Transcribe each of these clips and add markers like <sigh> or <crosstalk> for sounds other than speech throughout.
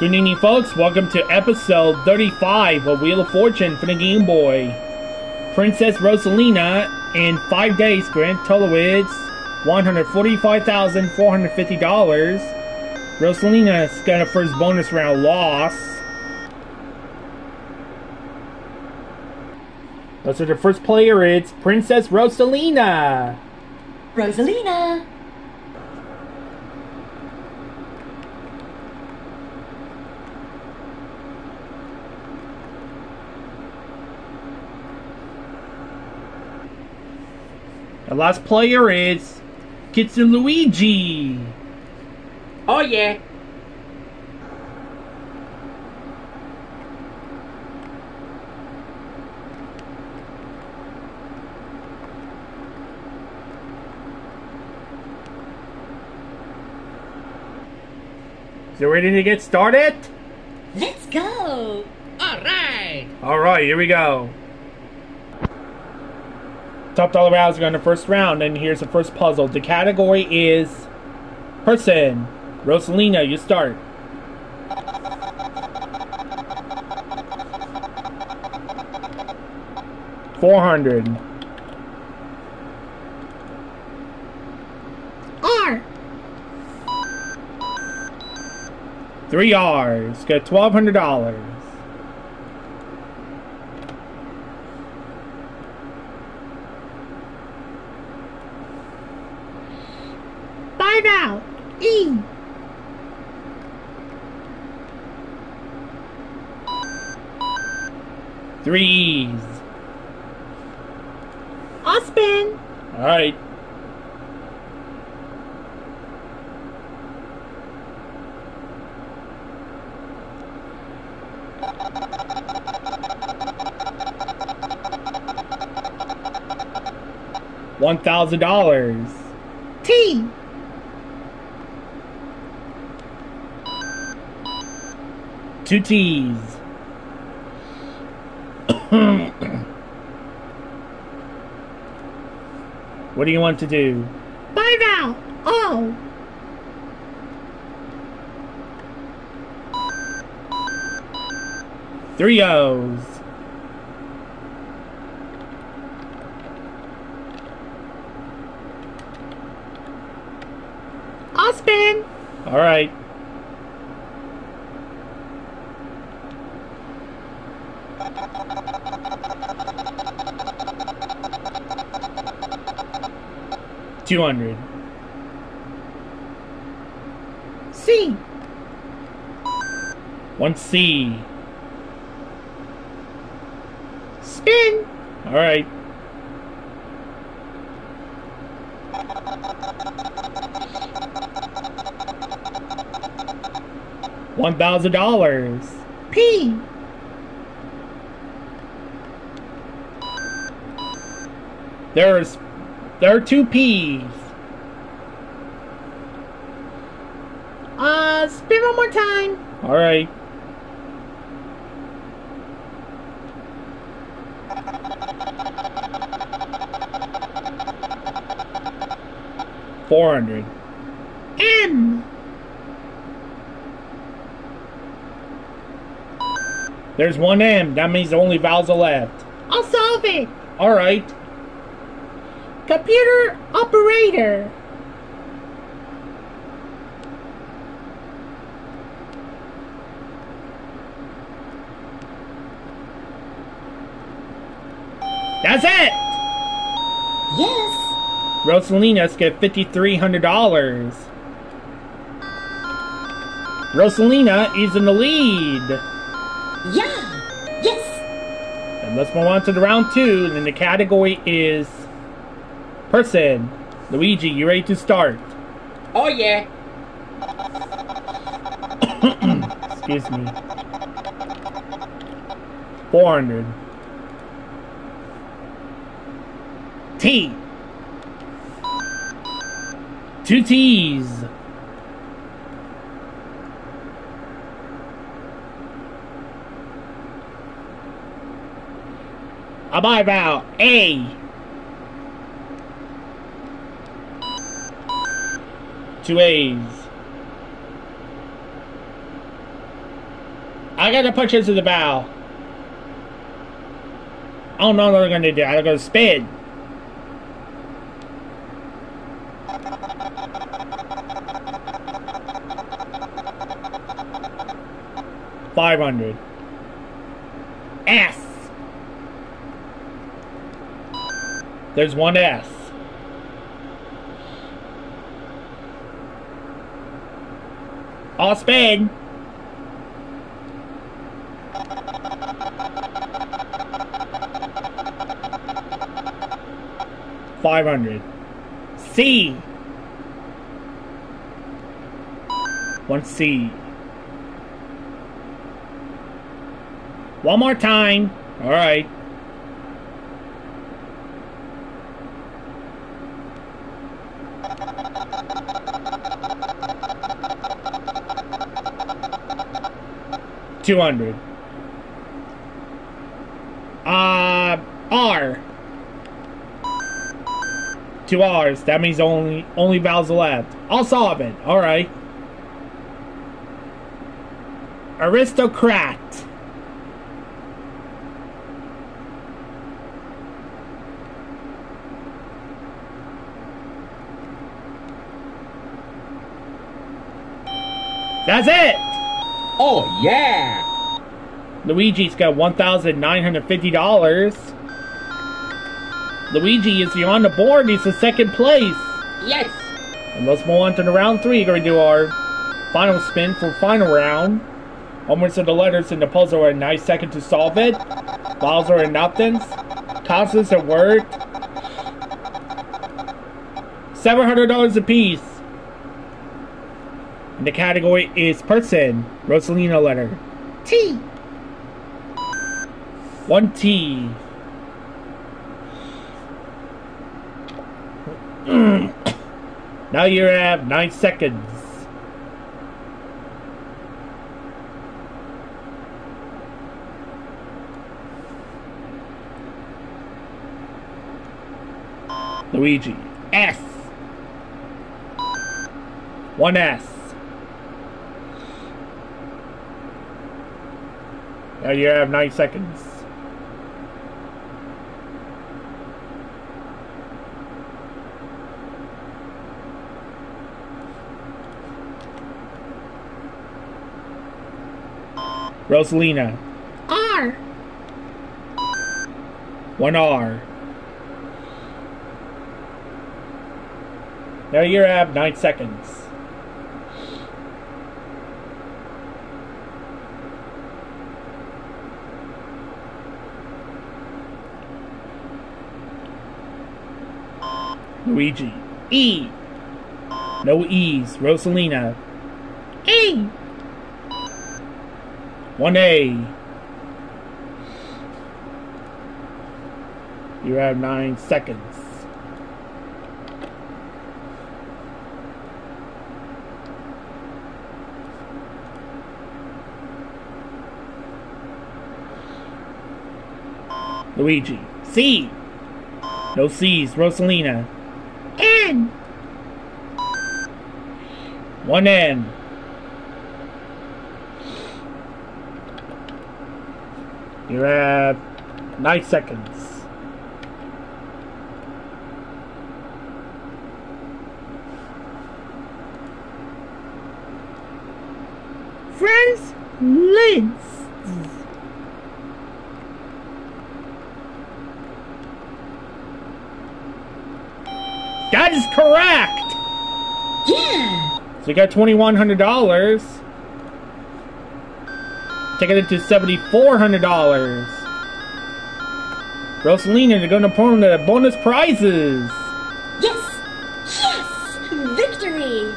Good evening, folks. Welcome to episode 35 of Wheel of Fortune for the Game Boy. Princess Rosalina in five days. Grand total is $145,450. Rosalina's got her first bonus round loss. So the first player is Princess Rosalina. Rosalina. The last player is Kitsune Luigi. Oh yeah. So ready to get started? Let's go. All right. All right, here we go. Top dollar rounds are on the first round, and here's the first puzzle. The category is person. Rosalina, you start. Four hundred. R. Three R's. Got twelve hundred dollars. Five out. E. Three E's. I'll spin. All right. One thousand dollars. T. Two T's. <coughs> what do you want to do? Bye now! O. Three O's. I'll spin. All right. Two hundred. C. One C. Spin. All right. One thousand dollars. P. There's there are two P's. Uh, spin one more time. All right. Four hundred. M. There's one M. That means the only vowels are left. I'll solve it. All right. Computer operator. That's it. Yes. Rosalina's get fifty-three hundred dollars. Rosalina is in the lead. Yeah. Yes. And let's move on to the round two. And the category is person. Luigi, you ready to start? Oh yeah. Excuse me. 400. T. Two T's. A buy vow. A. Two A's. I gotta punch into the bow. I don't know what I'm gonna do. I'm gonna spin. Five hundred. S. There's one S. I'll spin. Five hundred. C. One C. One more time. All right. Two hundred. Uh, R. Two R's. That means only only vowels left. I'll solve it. All right. Aristocrat. That's it. Oh yeah! Luigi's got one thousand nine hundred fifty dollars. Luigi is on the board. He's in second place. Yes! And let's move on to the round three. We're gonna do our final spin for final round. Almost of the letters in the puzzle are nine seconds to solve it. Vowels are nothings. Consonants are word. Seven hundred dollars a piece. And the category is person. Rosalina letter. T. One T. <clears throat> now you have nine seconds. Luigi. S. One S. Now you have nine seconds. Rosalina. R. One R. Now you have nine seconds. Luigi. E. No E's. Rosalina. E. One A. You have nine seconds. Luigi. C. No C's. Rosalina. N. One N. You have nine seconds. Friends. Lens. That is correct! Yeah. So you got twenty-one hundred dollars. Taking it to seventy-four hundred dollars. Rosalina, you're gonna pull in the bonus prizes. Yes. Yes. Victory.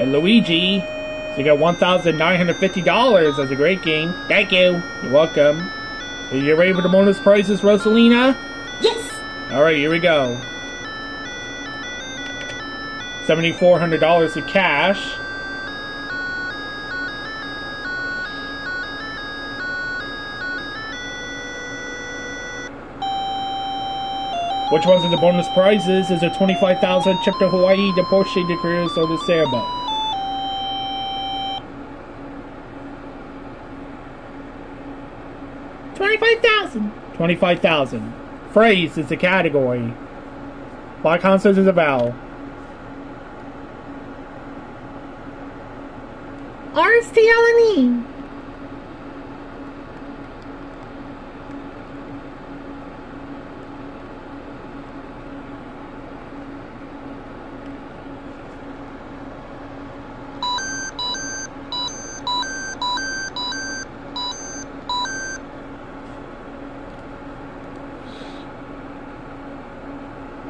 And Luigi, so you got one thousand nine hundred fifty dollars. That's a great game. Thank you. You're welcome. Are you ready for the bonus prizes, Rosalina? Yes. All right, here we go. Seventy-four hundred dollars of cash. Which ones are the bonus prizes? Is a twenty-five thousand trip to Hawaii, the Porsche, the cruise, or the sailboat? 25,000. 25,000. Phrase is the category. By consonant is a vowel. R-S-T-L-N-E.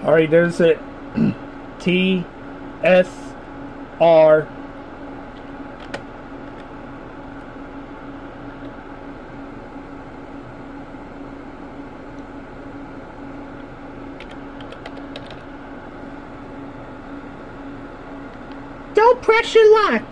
Alright, there's it. <clears throat> T S R Don't press your luck.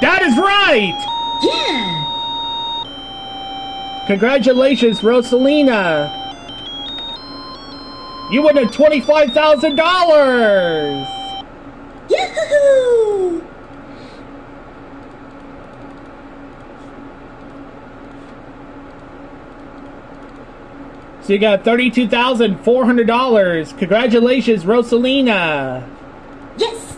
That is right! Yeah. Congratulations, Rosalina! You win a $25,000! Yahoo! So you got $32,400. Congratulations, Rosalina! Yes.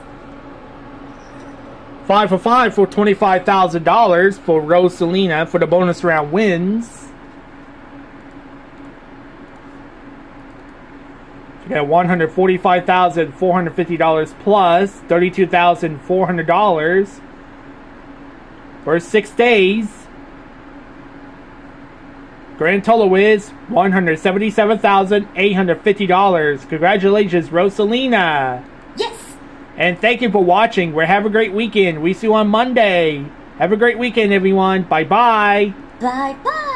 Five for five for $25,000 for Rosalina for the bonus round wins. You got $145,450 plus $32,400 for six days. Grand total is $177,850. Congratulations, Rosalina! Yes. And thank you for watching. We're have a great weekend. We see you on Monday. Have a great weekend, everyone. Bye bye. Bye bye.